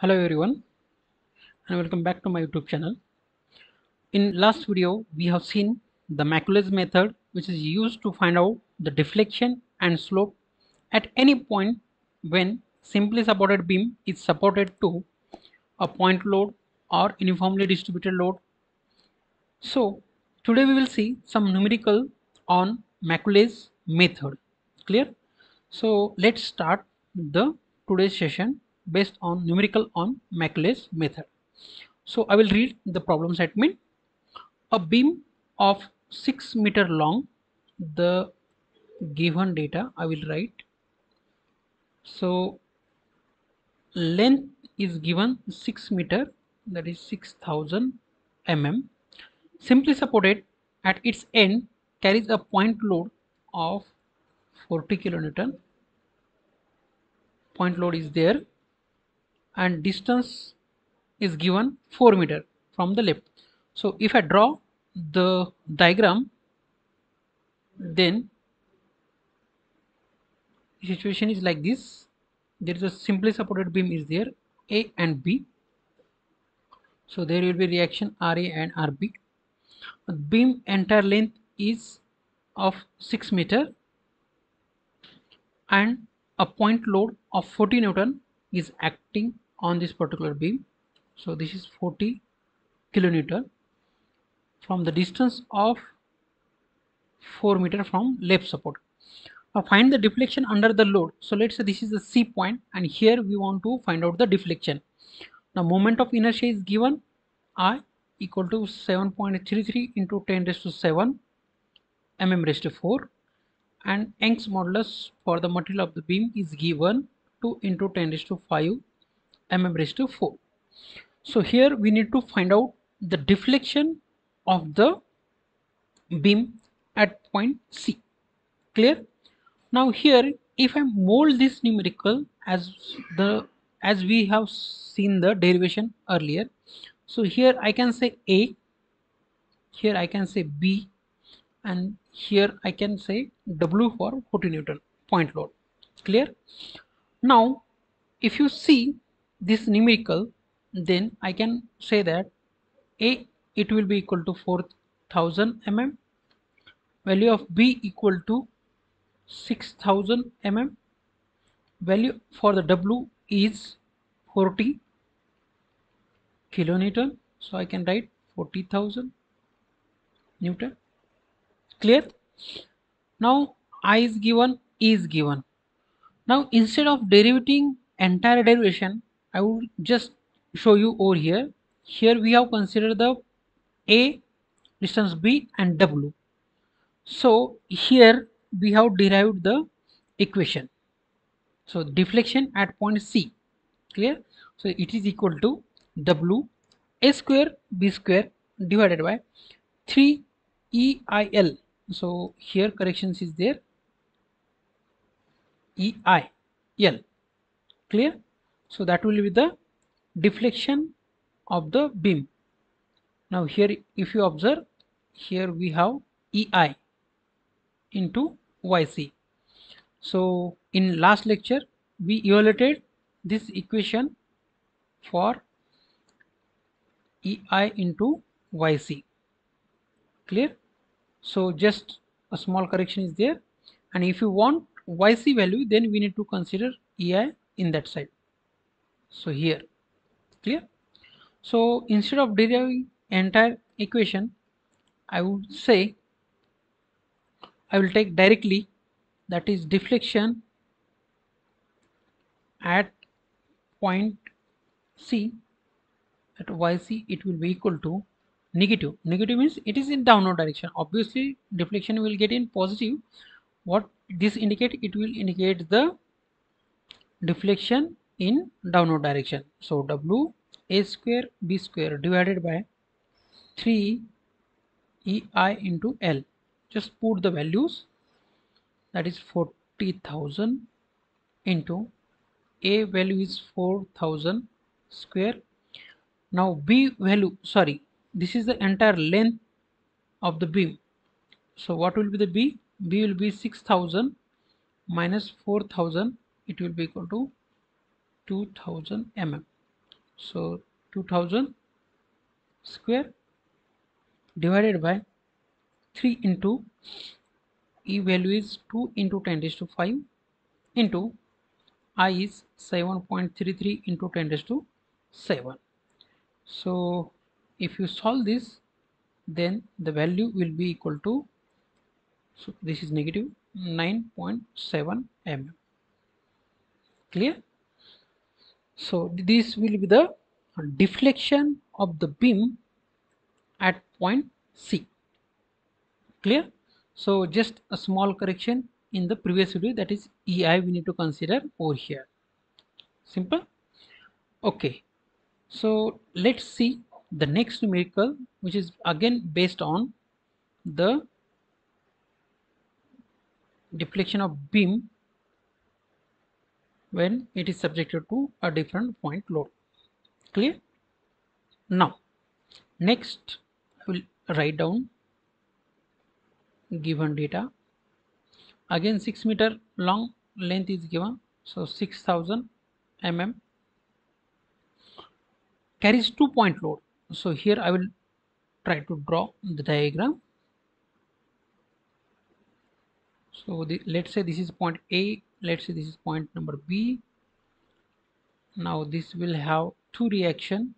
hello everyone and welcome back to my youtube channel. In last video we have seen the Macaulay method which is used to find out the deflection and slope at any point when simply supported beam is supported to a point load or uniformly distributed load. So today we will see some numerical on Macaulay's method. Clear? So let's start the today's session based on numerical on Macaulay's method. So I will read the problem statement. A beam of 6 meter long, the given data I will write. So length is given 6 meter that is 6000 mm simply supported at its end carries a point load of 40 kilonewton point load is there and distance is given 4 meter from the left. So if I draw the diagram then the situation is like this. There is a simply supported beam is there A and B. So there will be reaction RA and RB beam entire length is of 6 meter and a point load of 40 Newton is acting on this particular beam. So this is 40 kilonewton from the distance of 4 meter from left support. Now find the deflection under the load. So let's say this is the c point and here we want to find out the deflection. Now moment of inertia is given. I equal to 7.33 into 10 raised to 7 mm raised to 4 and Young's modulus for the material of the beam is given 2 into 10 raised to 5 mm raised to 4 so here we need to find out the deflection of the beam at point C. Clear? Now here if I mold this numerical as the as we have seen the derivation earlier so here I can say A here I can say B and here I can say W for 40 Newton point load. Clear? Now if you see this numerical then I can say that A it will be equal to 4000 mm value of B equal to 6000 mm value for the W is 40 kilonewton so I can write 40,000 Newton. Clear? Now I is given E is given. Now instead of derivating entire derivation I will just show you over here. Here we have considered the A distance B and W. So here we have derived the equation. So deflection at point C. Clear? So it is equal to W A square B square divided by 3 EIL so here corrections is there. EIL clear so that will be the deflection of the beam. Now here if you observe here we have EI into YC so in last lecture we evaluated this equation for EI into YC clear? So just a small correction is there. And if you want yc value then we need to consider ei in that side so here clear? So instead of deriving entire equation i would say i will take directly that is deflection at point c at yc it will be equal to negative. Negative means it is in downward direction. Obviously deflection will get in positive. What this indicate? It will indicate the deflection in downward direction. So w a square b square divided by 3 ei into l. Just put the values. That is 40000 into a value is 4000 square. Now b value sorry this is the entire length of the beam. So what will be the b? B will be 6000 minus 4000 it will be equal to 2000 mm so 2000 square divided by 3 into e value is 2 into 10 raised to 5 into i is 7.33 into 10 raised to 7 so if you solve this then the value will be equal to so this is negative 9.7 mm clear so this will be the deflection of the beam at point C. Clear? So just a small correction in the previous video that is EI we need to consider over here. Simple? Okay. So let's see the next numerical which is again based on the deflection of beam when it is subjected to a different point load. Clear? Now next I will write down given data. Again 6 meter long length is given. So 6000 mm. Carries two point load. So here I will try to draw the diagram. So the, let's say this is point A let's say this is point number B. Now this will have two reaction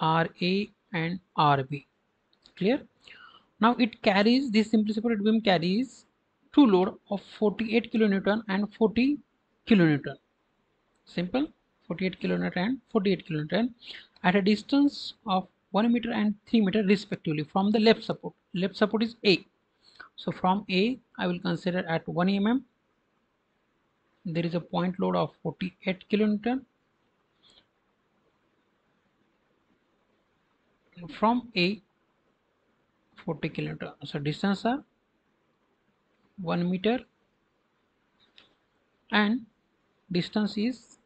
RA and RB clear? Now it carries this simply supported beam carries two load of 48 kilonewton and 40 kilonewton. Simple? 48 kilonewton and 48 kilonewton at a distance of 1 meter and 3 meter respectively from the left support. Left support is A so from A I will consider at 1 mm there is a point load of 48 kilonewton. From A 40 kilonewton. So distance are 1 meter and distance is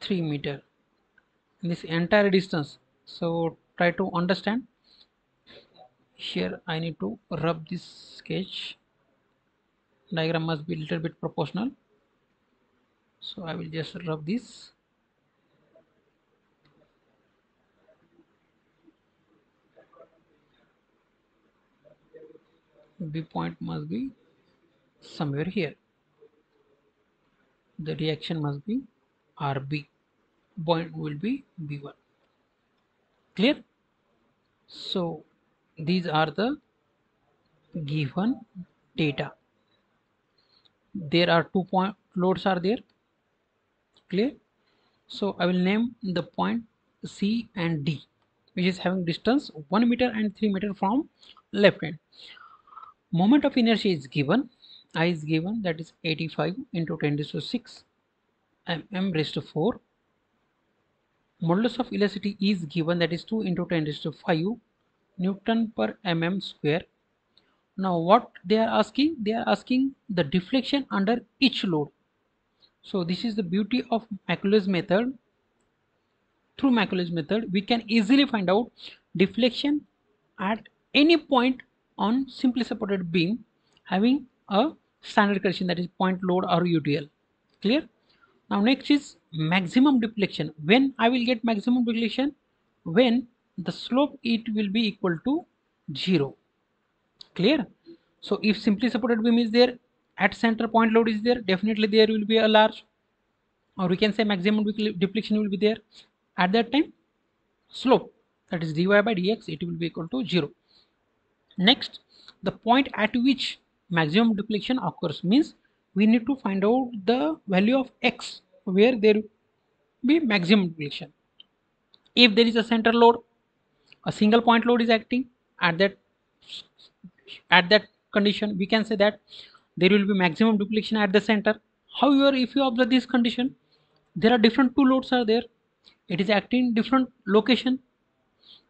3 meter. This entire distance so try to understand here I need to rub this sketch. Diagram must be a little bit proportional. So I will just rub this. B point must be somewhere here. The reaction must be RB point will be B1 clear? So these are the given data. There are two point loads are there. Clear? So i will name the point c and d which is having distance 1 meter and 3 meter from left end moment of inertia is given. I is given that is 85 into 10 to 6 mm raised to 4 modulus of elasticity is given that is 2 into 10 to 5 newton per mm square. Now what they are asking? They are asking the deflection under each load. So this is the beauty of Macaulay method. Through Macaulay method we can easily find out deflection at any point on simply supported beam having a standard correction that is point load or UDL clear? Now next is maximum deflection. When I will get maximum deflection? When the slope it will be equal to 0 clear? So if simply supported beam is there at center point load is there definitely there will be a large or we can say maximum deflection will be there. At that time slope that is dy by dx it will be equal to 0 next the point at which maximum deflection occurs means we need to find out the value of x where there be maximum deflection if there is a center load a single point load is acting. At that at that condition we can say that there will be maximum deflection at the center. However if you observe this condition there are different two loads are there. It is acting different location.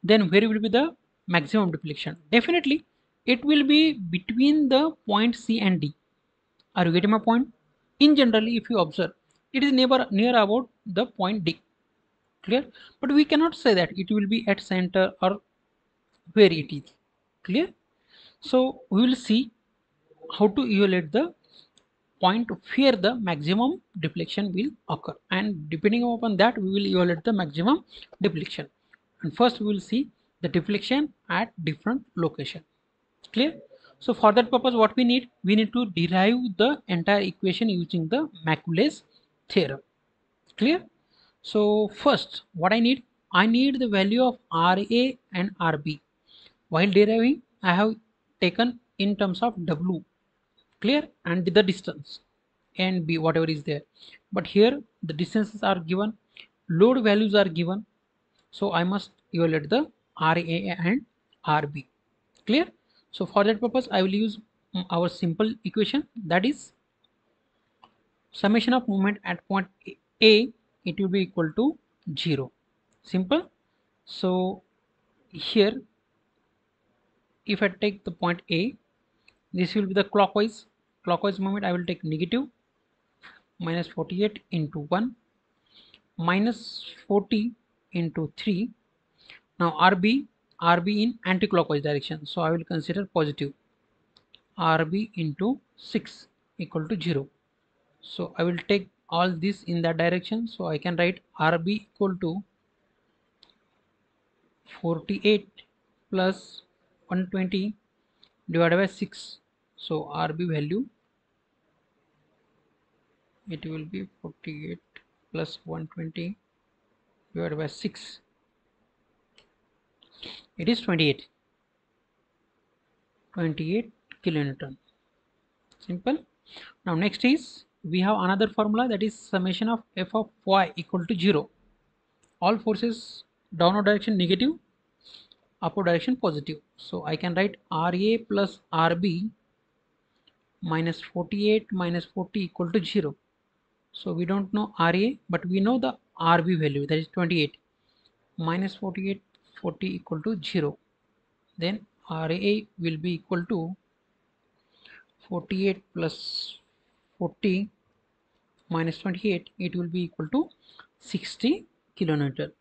Then where will be the maximum deflection definitely it will be between the point c and d. Are you getting my point? In generally if you observe it is never near about the point d clear? But we cannot say that it will be at center or where it is. Clear? So we will see how to evaluate the point where the maximum deflection will occur. And depending upon that we will evaluate the maximum deflection. And first we will see the deflection at different location. Clear? So for that purpose what we need? We need to derive the entire equation using the Macaulay theorem. Clear so first what I need? I need the value of RA and RB while deriving I have taken in terms of W clear and the distance and B whatever is there. But here the distances are given load values are given. So I must evaluate the RA and RB clear? So for that purpose I will use mm, our simple equation that is summation of moment at point A it will be equal to 0 simple. So here if I take the point A this will be the clockwise. Clockwise moment I will take negative. Minus 48 into 1 minus 40 into 3 now RB RB in anti-clockwise direction. So I will consider positive. RB into 6 equal to 0 so I will take all this in that direction. So I can write RB equal to 48 plus 120 divided by 6 so RB value it will be 48 plus 120 divided by 6 it is 28 28 kilonewton. Simple. Now next is we have another formula that is summation of f of y equal to 0 all forces downward direction negative upward direction positive. So I can write RA plus RB minus 48 minus 40 equal to 0 so we don't know RA but we know the RB value that is 28 minus 48 40 equal to 0 then RA will be equal to 48 plus 40 minus 28 it will be equal to 60 kilonewton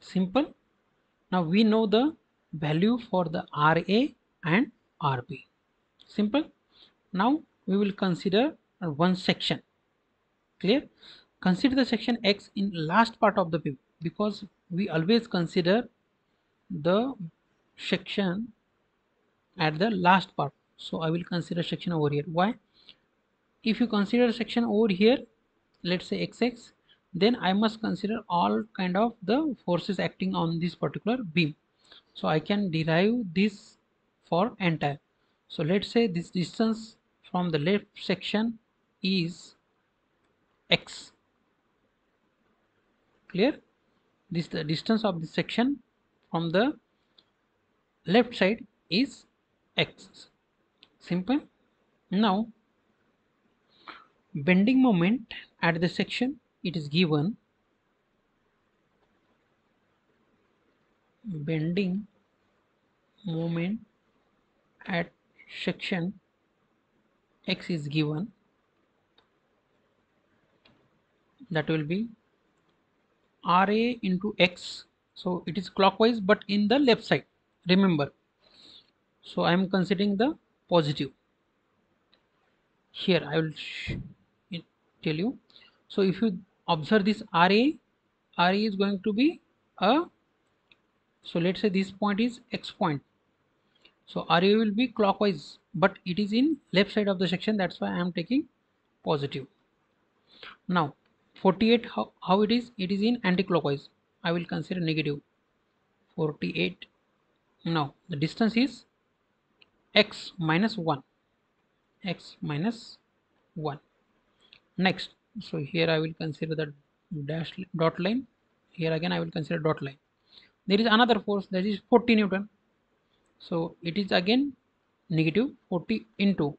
simple. Now we know the value for the RA and RB simple. Now we will consider one section. Clear? Consider the section X in last part of the beam because we always consider the section at the last part. So I will consider section over here. Why if you consider section over here let's say XX then I must consider all kind of the forces acting on this particular beam. So I can derive this for entire. So let's say this distance from the left section is x. Clear? This the distance of the section from the left side is x. Simple? Now bending moment at the section it is given. Bending moment at section x is given. That will be ra into x. So it is clockwise but in the left side remember. So i am considering the positive. Here i will tell you. So if you observe this ra ra is going to be a so let's say this point is x point. So ra will be clockwise but it is in left side of the section that's why i am taking positive. Now 48 how, how it is? It is in anti-clockwise. I will consider negative. 48 now the distance is x minus 1 x minus 1 next. So here I will consider the dash dot line. Here again I will consider dot line. There is another force that is 40 Newton. So it is again negative 40 into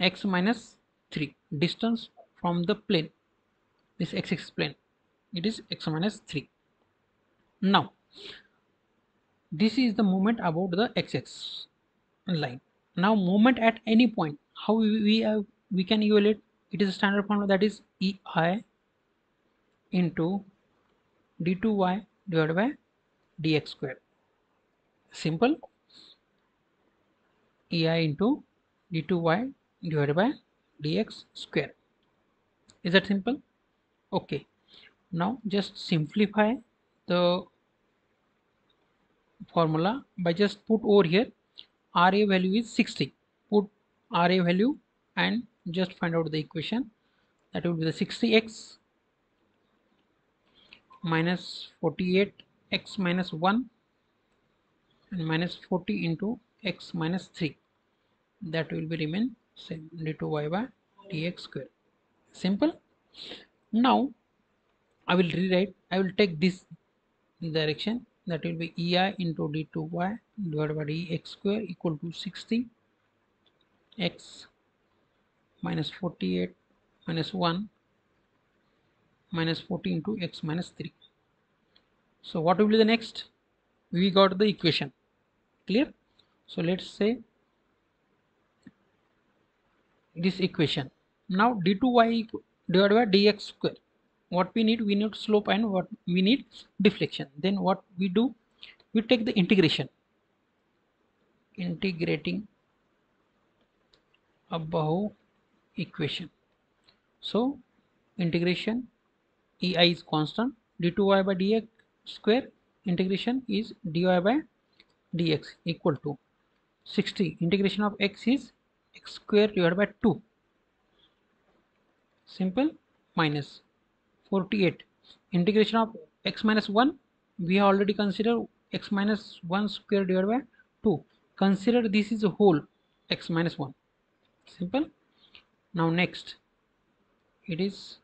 x minus 3 distance from the plane. This x plane. It is x minus 3 now this is the moment about the xx line. Now moment at any point how we have we can evaluate it is a standard formula that is ei into d2y divided by dx square. Simple. Ei into d2y divided by dx square. Is that simple? Okay. Now just simplify the formula by just put over here ra value is 60 put ra value and just find out the equation. That will be the 60x minus 48 x minus 1 and minus 40 into x minus 3 that will be remain same d2y by dx square. Simple? Now i will rewrite i will take this direction. That will be ei into d2y divided by dx square equal to 60 x minus 48 minus 1 minus 40 into x minus 3 so what will be the next? We got the equation. Clear? So let's say this equation. Now d2y divided by dx square. What we need we need slope and what we need deflection. Then what we do? We take the integration. Integrating above equation. So integration ei is constant d2y by dx square integration is dy by dx equal to 60 integration of x is x square divided by 2 simple minus 48 integration of x minus 1 we have already considered x minus 1 square divided by 2 consider this is a whole x minus 1 simple now next it is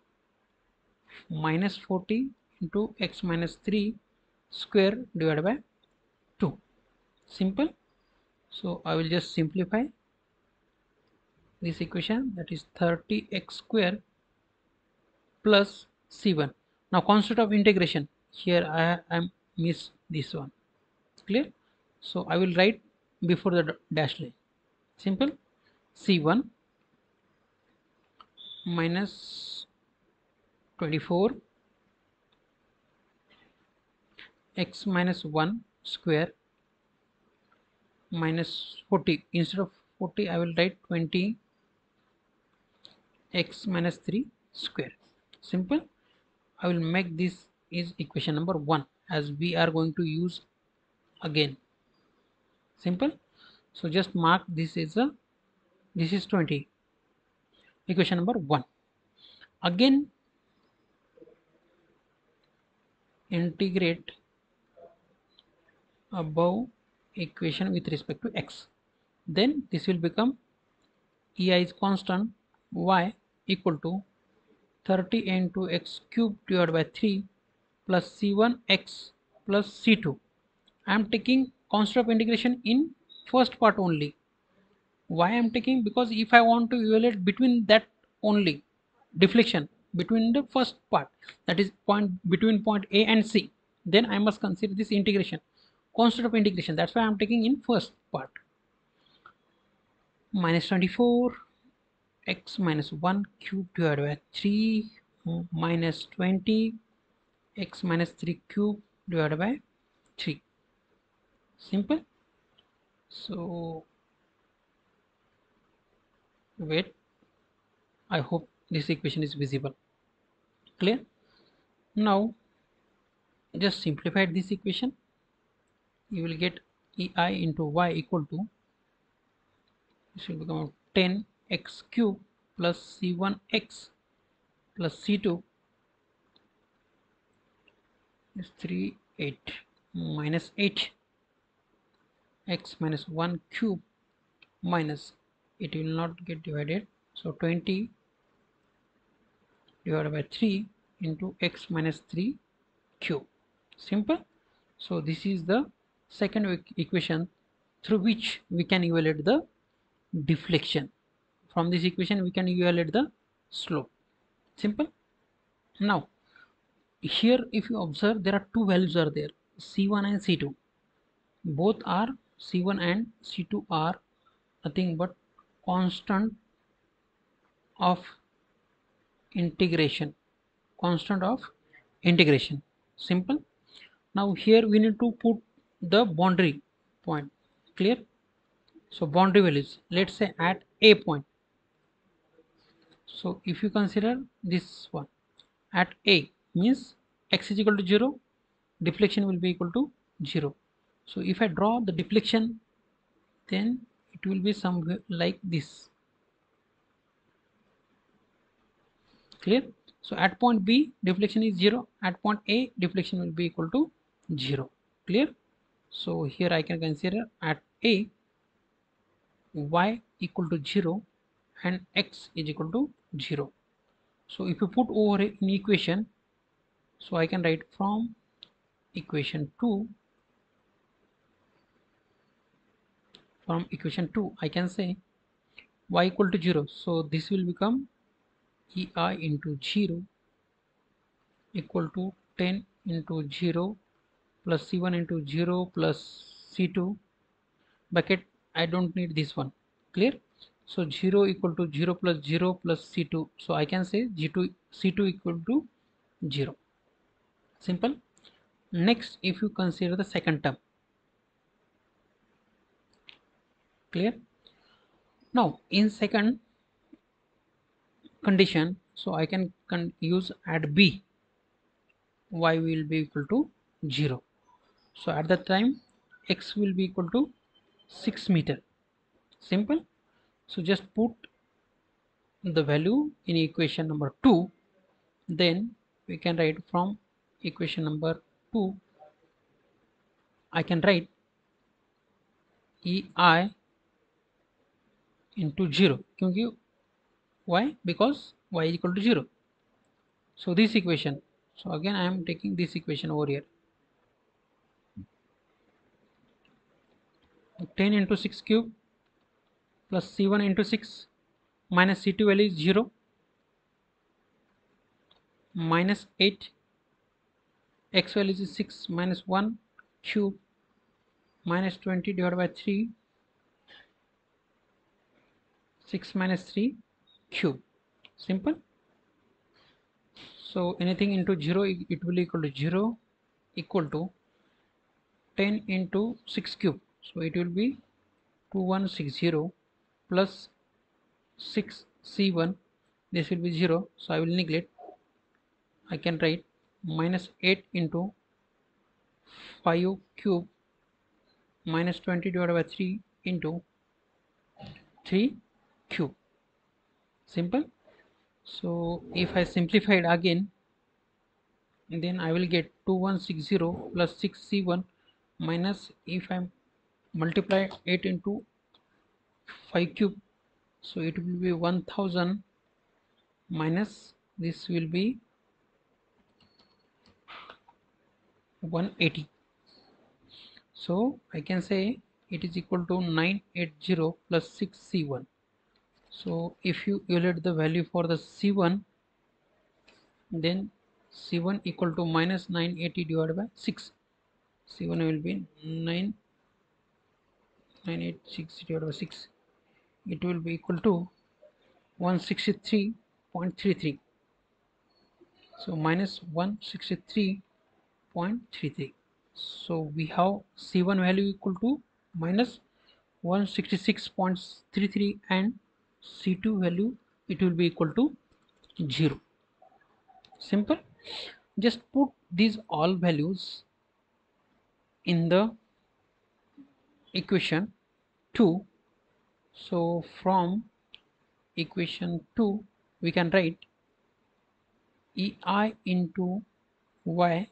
minus 40 into x minus 3 square divided by 2 simple. So I will just simplify this equation that is 30x square plus c1 now concept of integration. Here I am miss this one. Clear? So I will write before the dash line. Simple. C1 minus 24 x minus 1 square minus 40 instead of 40 I will write 20 x minus 3 square. Simple. I will make this is equation number 1 as we are going to use again. Simple. So just mark this is a this is 20 equation number 1 again integrate above equation with respect to x. Then this will become ei is constant y equal to 30 into x cube divided by 3 plus c1 x plus c2 I am taking constant of integration in first part only why I am taking because if I want to evaluate between that only deflection between the first part that is point between point A and C then I must consider this integration constant of integration. That's why I'm taking in first part. Minus 24 x minus 1 cube divided by 3 mm, minus 20 x minus 3 cube divided by 3 simple? So wait. I hope this equation is visible. Clear? Now just simplify this equation. You will get ei into y equal to this will become 10 x cube plus c1x plus c2 is 3 8 minus 8 x minus 1 cube minus it will not get divided. So 20 divided by 3 into x minus 3 cube. Simple. So this is the second equation through which we can evaluate the deflection. From this equation we can evaluate the slope. Simple. Now here if you observe there are two values are there c1 and c2 both are c1 and c2 are nothing but constant of integration constant of integration. Simple. Now here we need to put the boundary point. Clear? So boundary values. Let's say at a point. So if you consider this one at a means x is equal to 0 deflection will be equal to 0 so if I draw the deflection then it will be somewhere like this. Clear? So at point B deflection is 0 at point A deflection will be equal to 0 clear? So here I can consider at A y equal to 0 and x is equal to 0 so if you put over in equation so I can write from equation 2 from equation 2 I can say y equal to 0 so this will become ei into 0 equal to 10 into 0 plus c1 into 0 plus c2 bucket. I don't need this one. Clear? So 0 equal to 0 plus 0 plus c2 so I can say g2 c2 equal to 0 simple? Next if you consider the second term clear? Now in second condition so I can use at B. Y will be equal to 0 so at that time x will be equal to 6 meter. Simple? So just put the value in equation number 2 then we can write from equation number 2 I can write EI into 0 क्योंकि why because y is equal to 0 so this equation so again I am taking this equation over here 10 into 6 cube plus c1 into 6 minus c2 value is 0 minus 8 x value is 6 minus 1 cube minus 20 divided by 3 6 minus 3 cube. Simple. So anything into 0 it will equal to 0 equal to 10 into 6 cube. So it will be 2160 plus 6 c1 this will be 0 so I will neglect. I can write minus 8 into 5 cube minus 20 divided by 3 into 3 cube simple. So if I simplify it again then I will get 2160 plus 6c1 minus if I multiply 8 into 5 cube. So it will be 1000 minus this will be 180 so I can say it is equal to 980 plus 6c1 so if you evaluate the value for the c1 then c1 equal to minus 980 divided by 6 c1 will be 9 986 divided by 6 it will be equal to 163.33 so minus 163.33 so we have c1 value equal to minus 166.33 and c2 value it will be equal to 0 simple. Just put these all values in the equation 2 so from equation 2 we can write ei into y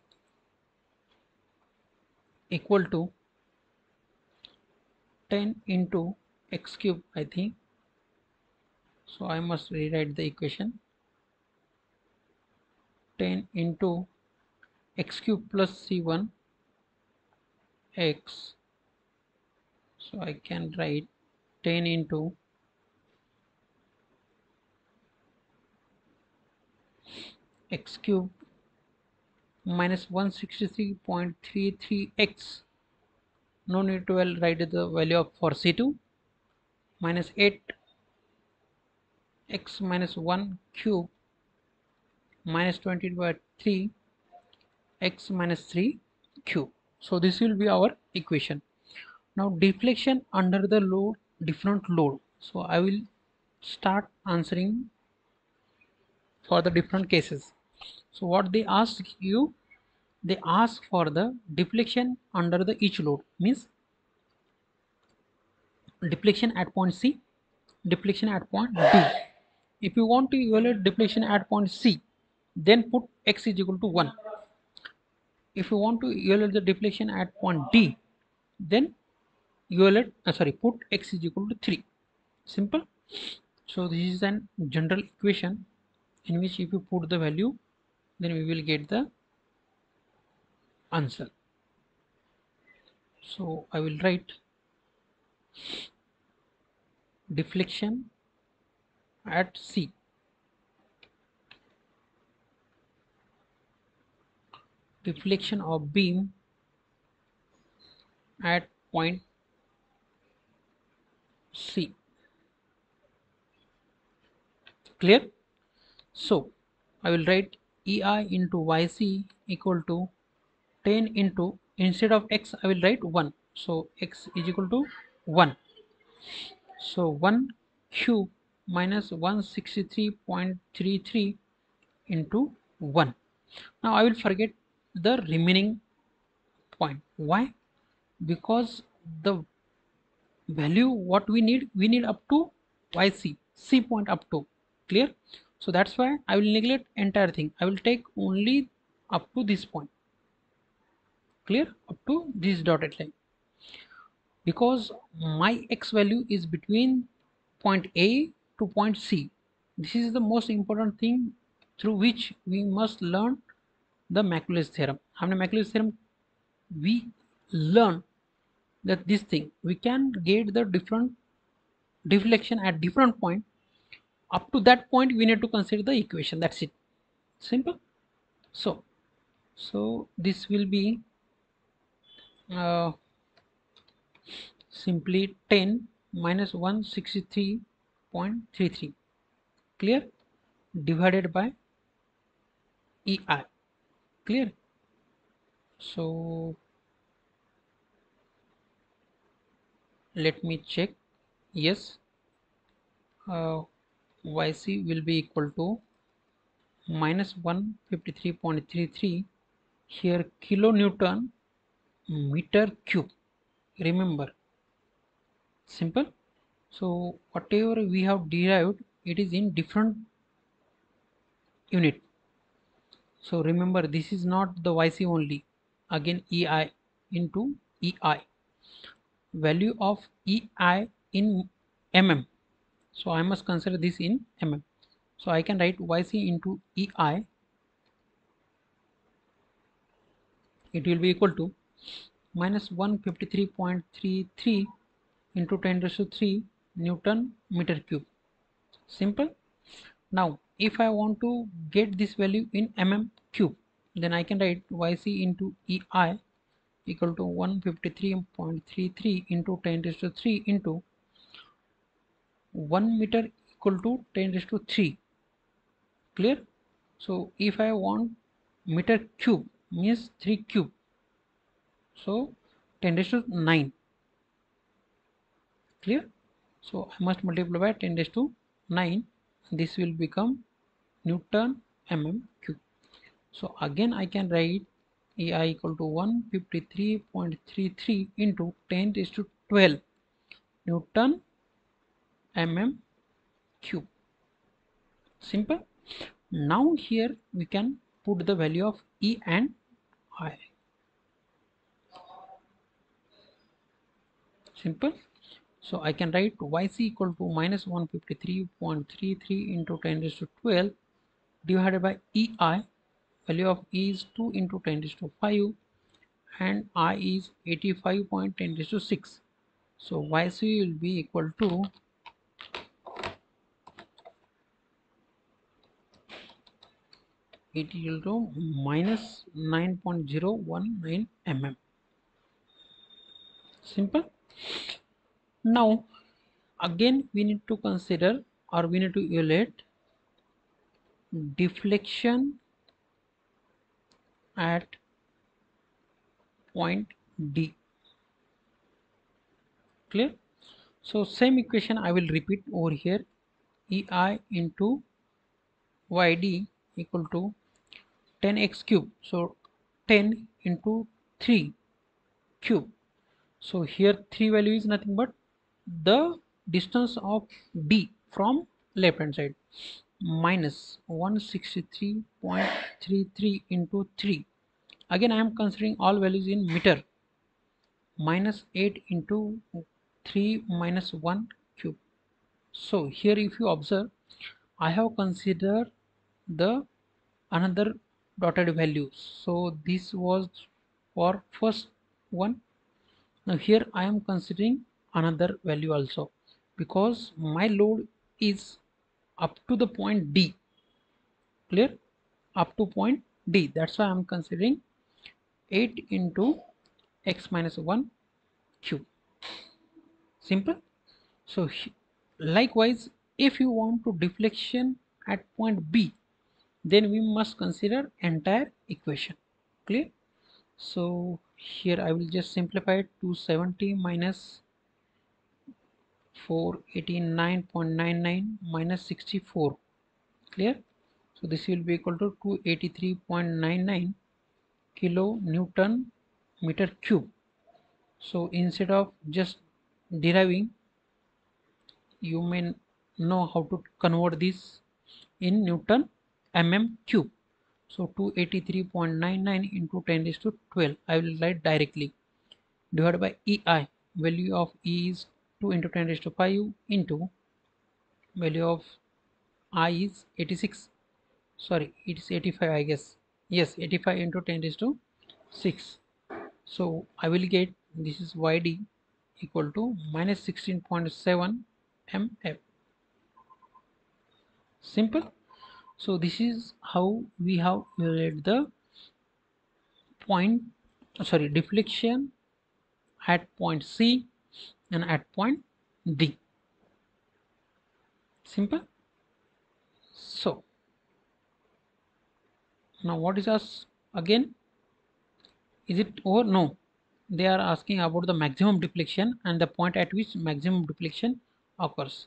equal to 10 into x cube I think so I must rewrite the equation. 10 into x cube plus c1 x. So I can write 10 into x cube minus 163.33x no need to write the value of for c2 minus 8 x minus 1 cube minus 20 by 3 x minus 3 cube. So this will be our equation. Now deflection under the load different load. So I will start answering for the different cases. So what they ask you they ask for the deflection under the each load. Means deflection at point C deflection at point D if you want to evaluate deflection at point C then put x is equal to 1 if you want to evaluate the deflection at point D then evaluate uh, sorry put x is equal to 3 simple. So this is an general equation in which if you put the value then we will get the answer. So I will write deflection at C. Deflection of beam at point C. Clear? So I will write EI into YC equal to 10 into instead of X I will write 1 so X is equal to 1 so 1 cube minus 163.33 into 1 now I will forget the remaining point. Why? Because the value what we need we need up to yc c point up to. Clear? So that's why i will neglect entire thing. I will take only up to this point. Clear? Up to this dotted line. Because my x value is between point a to point c this is the most important thing through which we must learn the Maclaurin's theorem हमने Maclaurin's theorem we learn that this thing we can get the different deflection at different point up to that point we need to consider the equation that's it simple so so this will be uh, simply 10 minus 163.33 clear? Divided by EI clear? So let me check. Yes. Uh, yc will be equal to minus 153.33 here kilonewton meter cube. Remember simple so whatever we have derived it is in different unit. So remember this is not the yc only. Again ei into ei value of EI in mm so I must consider this in mm so I can write YC into EI it will be equal to minus 153.33 into 10 raised to 3 Newton meter cube. Simple. Now if I want to get this value in mm cube then I can write YC into EI equal to 153.33 into 10 raised to 3 into 1 meter equal to 10 raised to 3 clear? So if I want meter cube means 3 cube. So 10 raised to 9 clear so I must multiply by 10 raised to 9 this will become Newton mm cube so again I can write EI equal to 153.33 into 10 raised to 12 Newton mm cube. Simple. Now here we can put the value of E and I. Simple. So I can write YC equal to minus 153.33 into 10 raised to 12 divided by EI. Value of e is 2 into 10 raised to 5 and i is 85.10 raised to 6 so yc will be equal to it equal to minus 9.019 mm. Simple now again we need to consider or we need to evaluate deflection at point D. Clear? So same equation I will repeat over here. Ei into yd equal to 10x cube. So 10 into 3 cube. So here 3 value is nothing but the distance of d from left hand side. Minus 163.33 into 3 again I am considering all values in meter. Minus 8 into 3 minus 1 cube. So here if you observe I have considered the another dotted values so this was for first one. Now here I am considering another value also. Because my load is up to the point D. Clear? Up to point D. That's why I'm considering 8 into x minus 1 cube simple? So likewise if you want to deflection at point B then we must consider entire equation. Clear? So here I will just simplify it to 70 minus 489.99 minus 64 clear? So this will be equal to 283.99 kilo newton meter cube. So instead of just deriving you may know how to convert this in newton mm cube. So 283.99 into 10 is to 12 I will write directly. Divided by EI value of E is 2 into 10 is to 5 into value of I is 86 sorry it is 85 I guess. Yes 85 into 10 is to 6 so I will get this is YD equal to minus 16.7 MF simple. So this is how we have evaluated the point sorry deflection at point C and at point D. Simple? So now what is us again? Is it over? No. They are asking about the maximum deflection and the point at which maximum deflection occurs.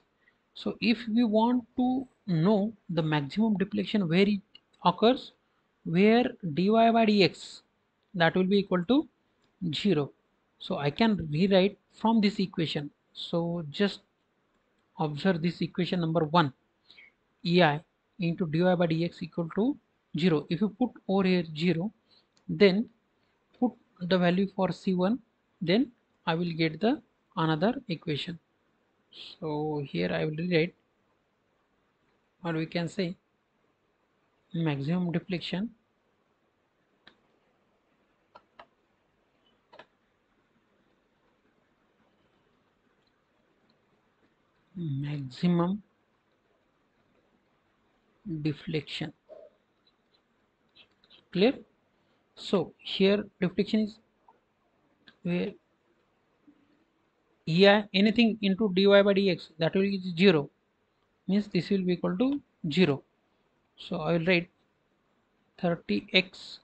So if we want to know the maximum deflection where it occurs where dy by dx that will be equal to 0 so I can rewrite from this equation. So just observe this equation number 1 ei into dy by dx equal to 0 if you put over here 0 then put the value for c1 then I will get the another equation. So here I will write or we can say maximum deflection maximum deflection. Clear? So here deflection is where yeah anything into dy by dx that will be 0 means this will be equal to 0 so I will write 30x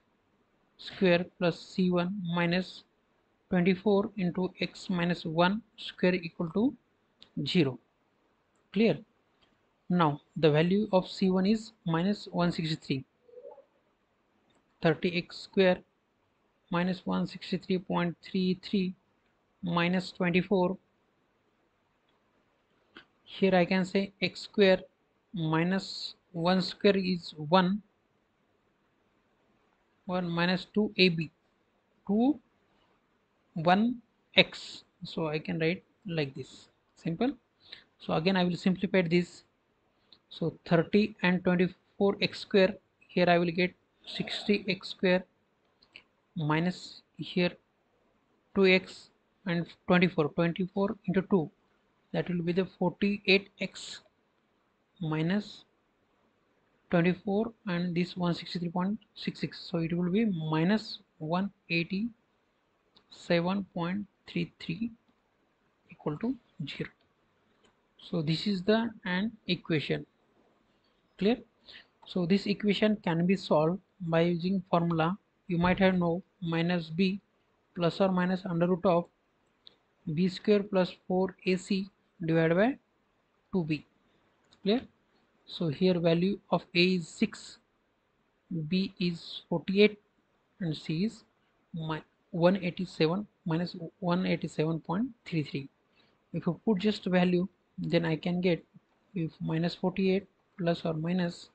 square plus c1 minus 24 into x minus 1 square equal to 0 clear. Now the value of c1 is minus 163 30x square minus 163.33 minus 24 here I can say x square minus 1 square is 1 1 minus 2 ab 2 1 x. So I can write like this. Simple so again I will simplify this. So 30 and 24 x square here I will get 60 x square minus here 2x and 24 24 into 2 that will be the 48x minus 24 and this 163.66 so it will be minus 187.33 equal to 0 so this is the an equation. Clear? So this equation can be solved by using formula. You might have know minus b plus or minus under root of b square plus 4ac divided by 2b clear? So here value of a is 6 b is 48 and c is 187 minus 187.33 if you put just value then I can get if minus 48 plus or minus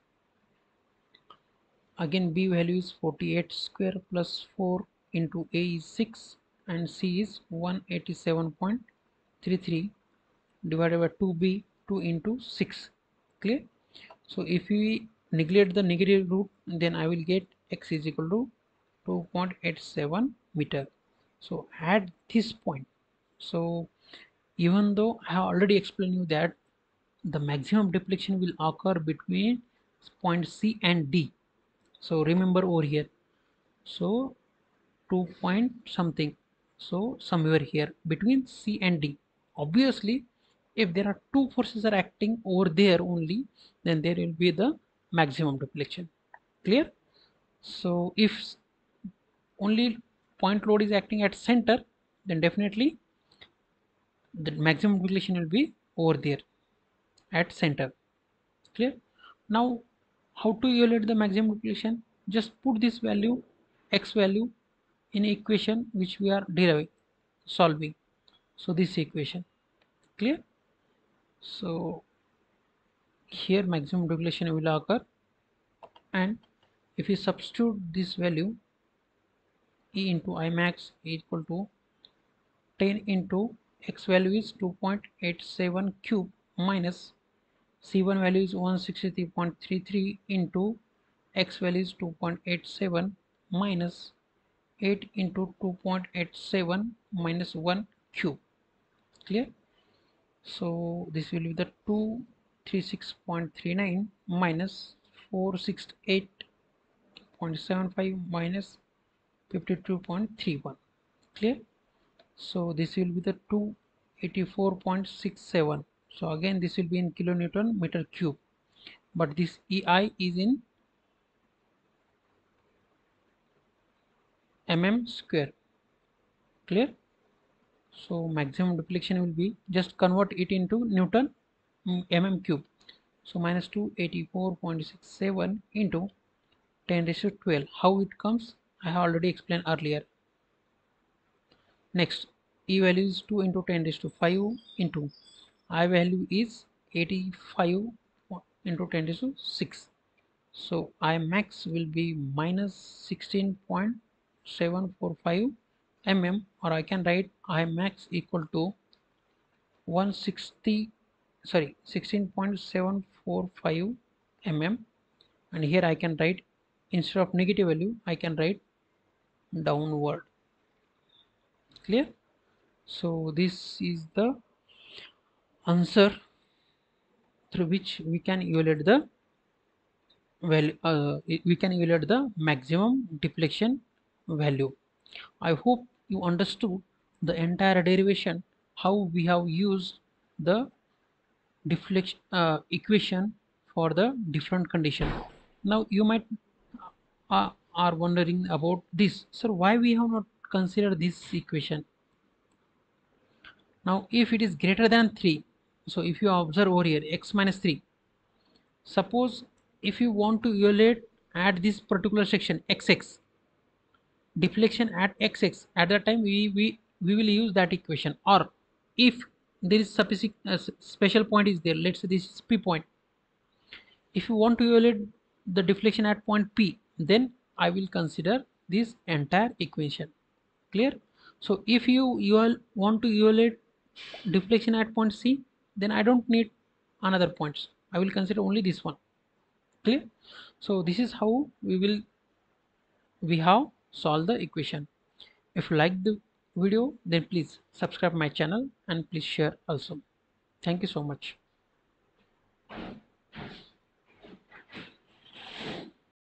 again b value is 48 square plus 4 into a is 6 and c is 187.33 divided by 2b 2 into 6 clear? So if we neglect the negative root then I will get x is equal to 2.87 meter. So at this point so even though I have already explained you that the maximum deflection will occur between point C and D. So remember over here. So 2 point something. So somewhere here between C and D. Obviously if there are two forces are acting over there only then there will be the maximum deflection. Clear? So if only point load is acting at center then definitely the maximum deflection will be over there at center. Clear? Now how to evaluate the maximum deflection just put this value x value in equation which we are deriving solving. So this equation. Clear? So here maximum deflection will occur. And if you substitute this value e into i max equal to 10 into x value is 2.87 cube minus c1 value is 163.33 into x value is 2.87 minus 8 into 2.87 minus 1 cube. Clear? So this will be the 236.39 minus 468.75 minus 52.31 clear so this will be the 284.67 so again this will be in kilonewton meter cube. But this ei is in mm square. Clear? So maximum deflection will be just convert it into newton mm cube. So minus 284.67 into 10 raised to 12 how it comes? I have already explained earlier next e value is 2 into 10 raised to 5 into i value is 85 into 10 raised to 6 so i max will be minus 16.745 mm or i can write i max equal to 160 sorry 16.745 mm. And here i can write instead of negative value i can write downward clear? So this is the answer through which we can evaluate the well uh, we can evaluate the maximum deflection value. I hope you understood the entire derivation how we have used the deflection uh, equation for the different condition. Now you might uh, are wondering about this. So why we have not considered this equation. Now if it is greater than 3 so if you observe over here x minus 3 suppose if you want to evaluate at this particular section xx deflection at xx at that time we we we will use that equation. Or if there is specific uh, special point is there let's say this is p point if you want to evaluate the deflection at point p then i will consider this entire equation clear? So if you you all want to evaluate deflection at point C then I don't need another points. I will consider only this one. Clear? So this is how we will we have solved the equation. If you like the video then please subscribe my channel and please share also. Thank you so much